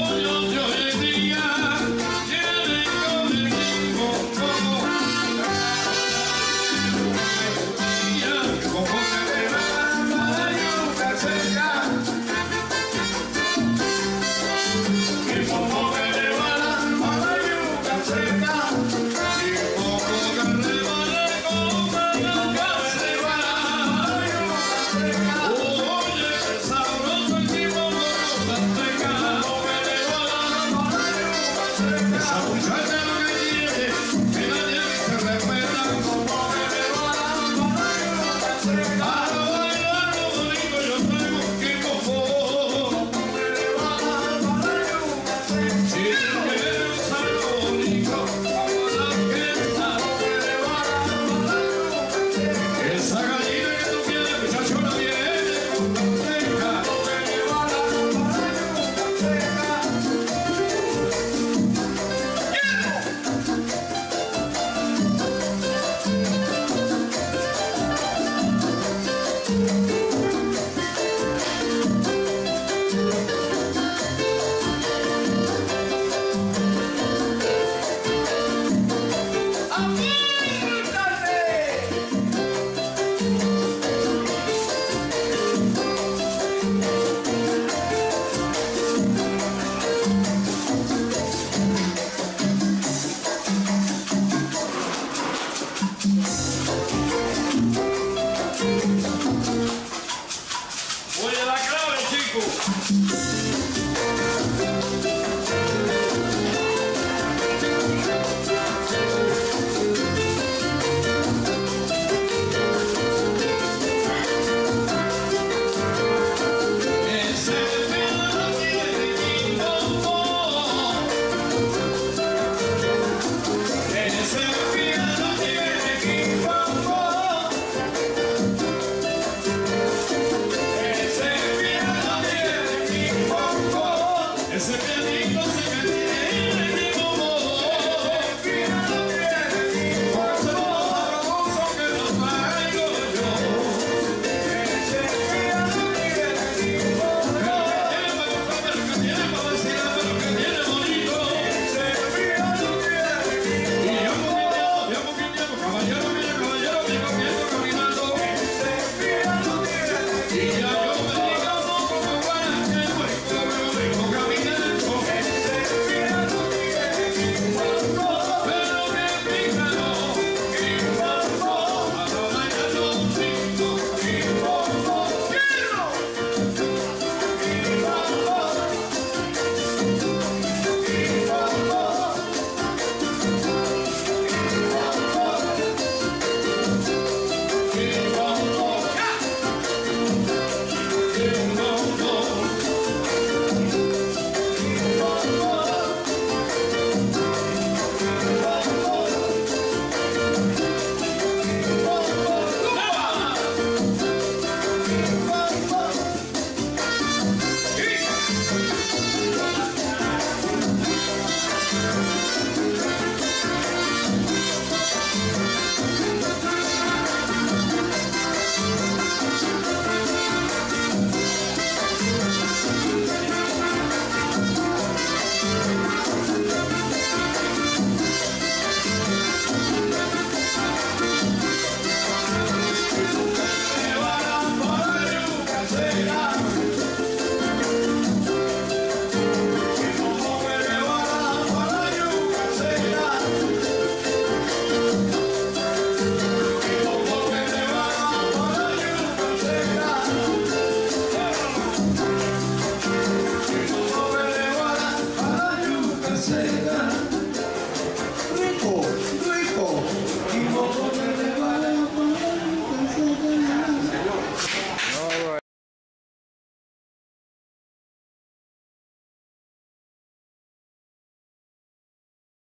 What Touchdown!